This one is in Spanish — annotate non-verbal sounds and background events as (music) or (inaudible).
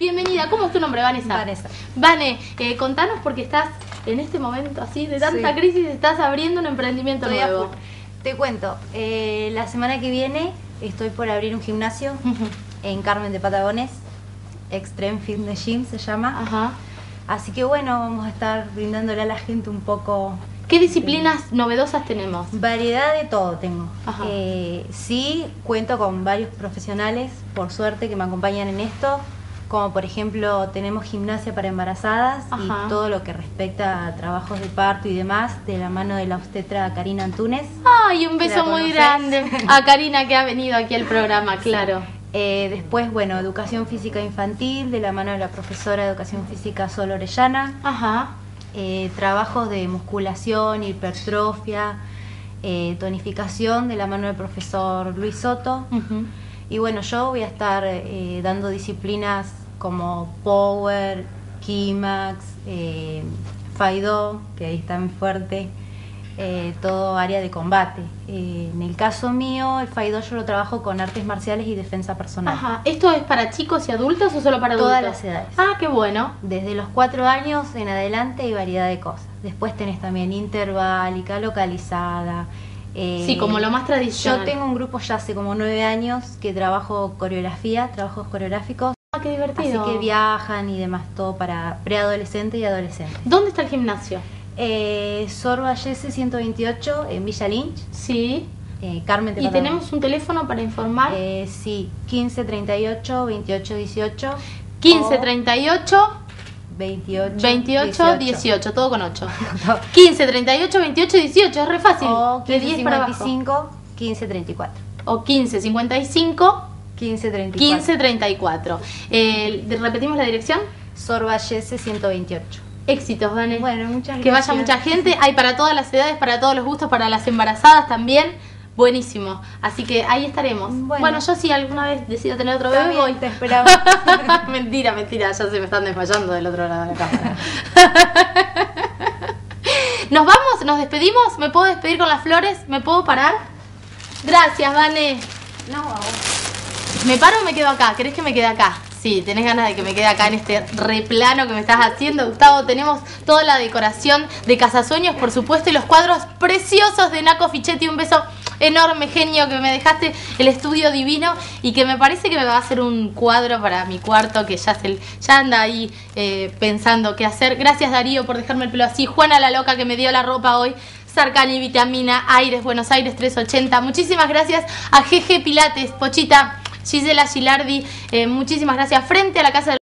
Bienvenida, ¿cómo es tu nombre, Vanessa? Vanessa. Vane, eh, contanos porque estás en este momento así de tanta Sí. crisis, estás abriendo un emprendimiento Estoy nuevo. Te cuento, eh, la semana que viene estoy por abrir un gimnasio en Carmen de Patagones, Extreme Fitness Gym se llama. Ajá. Así que bueno, vamos a estar brindándole a la gente un poco ¿Qué disciplinas novedosas tenemos? variedad de todo tengo. Ajá. Eh, sí, cuento con varios profesionales, por suerte, que me acompañan en esto. Como por ejemplo, tenemos gimnasia para embarazadas Ajá. y todo lo que respecta a trabajos de parto y demás, de la mano de la obstetra Karina Antunes. Ay, un beso ¿La muy grande (laughs) a Karina que ha venido aquí al programa, claro. Eh, después, bueno, educación física infantil, de la mano de la profesora de educación física Sol Orellana. Ajá. Eh, trabajos de musculación, hipertrofia, eh, tonificación, de la mano del profesor Luis Soto. Y bueno, yo voy a estar dando disciplinas como Power, Kimax, eh, Faido, que ahí está muy fuerte, eh, todo área de combate. Eh, en el caso mío, el Faido yo lo trabajo con artes marciales y defensa personal. Ajá. ¿Esto es para chicos y adultos o solo para adultos? Todas las edades. Ah, qué bueno. Desde los cuatro años en adelante hay variedad de cosas. Después tenés también interválica, localizada. eh, Sí, como lo más tradicional. Yo tengo un grupo ya hace como nueve años que trabajo coreografía, trabajos coreográficos. Ah, qué Así divertido. que viajan y demás, todo para preadolescente y adolescente. ¿Dónde está el gimnasio? Eh, Sorba Yese 128 en Villa Lynch, Sí. eh, Carmen de ¿Y tenemos un teléfono para informar? Eh, sí, 1538 28 18 15 o 38 28 28 18, todo con 8. 15 38 28 18, es re fácil. O de 10 para abajo. 1555 1534. O 15 55 1534. 15 34. Eh, ¿de- ¿Repetimos la dirección? Sorba Yese 128. Éxitos, Vane. Bueno, muchas Que vaya gracias. mucha gente. Hay para todas las edades, para todos los gustos, para las embarazadas también. Buenísimo. Así que ahí estaremos. Bueno, Bueno. yo si alguna vez decido tener otro bebé, voy. te esperamos. (laughs) mentira, mentira. Ya se me están desmayando del otro lado de la cámara. (laughs) nos vamos, nos despedimos. ¿Me puedo despedir con las flores? ¿Me puedo parar? Gracias, Vane. No, a vos. ¿Me paro o me quedo acá? ¿Querés que me quede acá? Sí, tenés ganas de que me quede acá en este replano que me estás haciendo, Gustavo. Tenemos toda la decoración de Casasueños, por supuesto, y los cuadros preciosos de Naco Fichetti. Un beso enorme, genio, que me dejaste el estudio divino y que me parece que me va a hacer un cuadro para mi cuarto que ya, se, ya anda ahí eh, pensando qué hacer. Gracias, Darío, por dejarme el pelo así. Juana la loca que me dio la ropa hoy. Sarcani, Vitamina, Aires, Buenos Aires 380. Muchísimas gracias a GG Pilates, Pochita, Gisela Gilardi. eh, muchísimas gracias. Frente a la Casa del